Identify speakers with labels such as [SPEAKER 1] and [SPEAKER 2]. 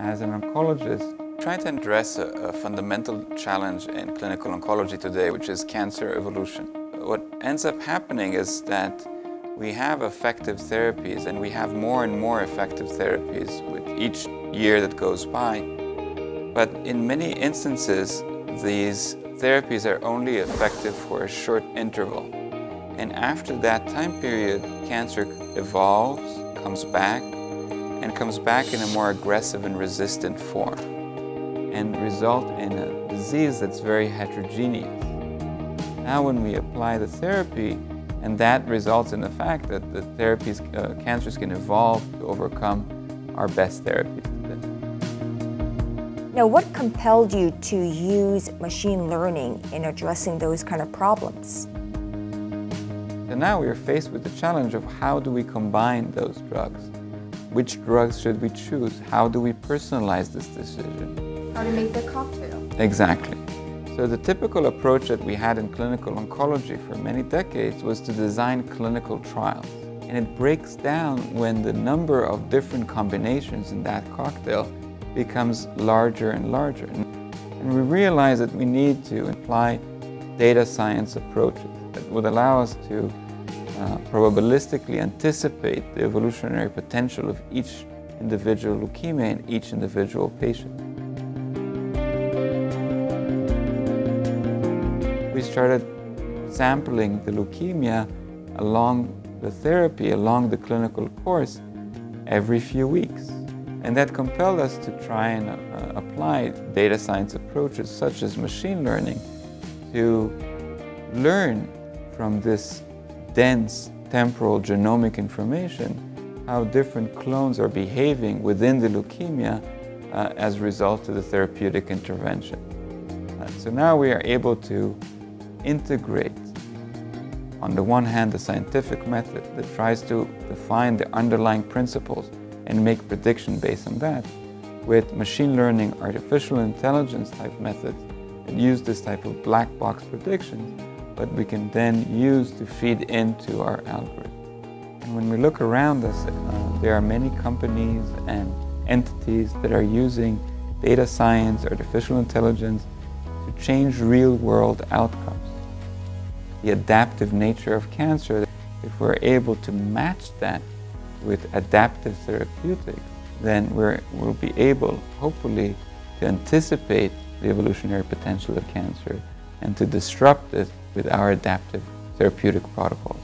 [SPEAKER 1] As an oncologist, trying to address a, a, fundamental challenge in clinical oncology today, which is cancer evolution. What ends up happening is that we have effective therapies and we have more and more effective therapies with each year that goes by. But in many instances, these therapies are only effective for a short interval. And after that time period, cancer evolves, comes back, and comes back in a more aggressive and resistant form and result in a disease that's very heterogeneous. Now when we apply the therapy, and that results in the fact that the therapies, uh, cancers can evolve to overcome our best therapies.
[SPEAKER 2] Now, what compelled you to use machine learning in addressing those kind of problems?
[SPEAKER 1] And now we are faced with the challenge of how do we combine those drugs? Which drugs should we choose? How do we personalize this decision?
[SPEAKER 2] How to make the cocktail.
[SPEAKER 1] Exactly. So the typical approach that we had in clinical oncology for many decades was to design clinical trials. And it breaks down when the number of different combinations in that cocktail becomes larger and larger. And we realize that we need to apply data science approaches that would allow us to uh, probabilistically anticipate the evolutionary potential of each individual leukemia in each individual patient. we started sampling the leukemia along the therapy, along the clinical course, every few weeks. And that compelled us to try and uh, apply data science approaches such as machine learning to learn from this dense temporal genomic information how different clones are behaving within the leukemia uh, as a result of the therapeutic intervention. Uh, so now we are able to integrate, on the one hand, the scientific method that tries to define the underlying principles and make prediction based on that, with machine learning, artificial intelligence type methods that use this type of black box predictions, but we can then use to feed into our algorithm. And when we look around us, uh, there are many companies and entities that are using data science, artificial intelligence to change real world outcomes the adaptive nature of cancer, if we're able to match that with adaptive therapeutics, then we're, we'll be able, hopefully, to anticipate the evolutionary potential of cancer and to disrupt it with our adaptive therapeutic protocols.